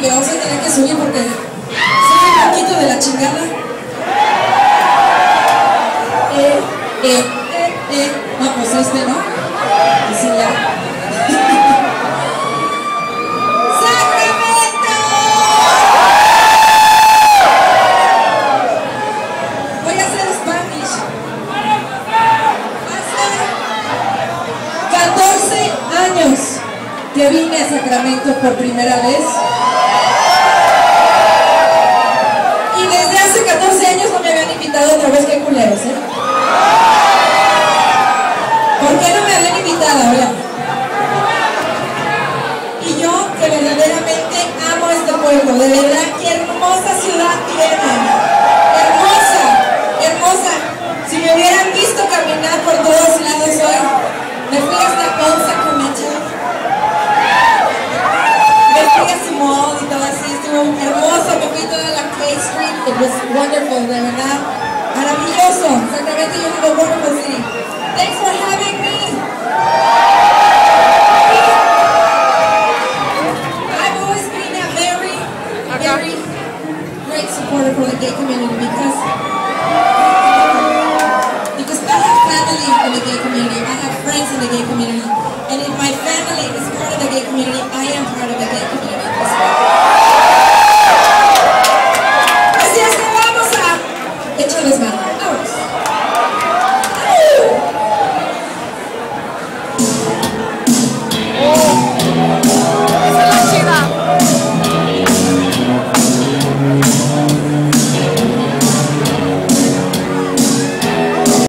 le vamos a tener que subir porque soy un poquito de la chingada. Eh, eh, eh, eh. No, pues este, ¿no? Pues Así ya. ¡Sacramento! Voy a hacer Spanish. Hace 14 años que vine a Sacramento por primera vez. de verdad. Maravilloso. Wonderful city. Thanks for having me. I've always been a very, very great supporter for the gay community because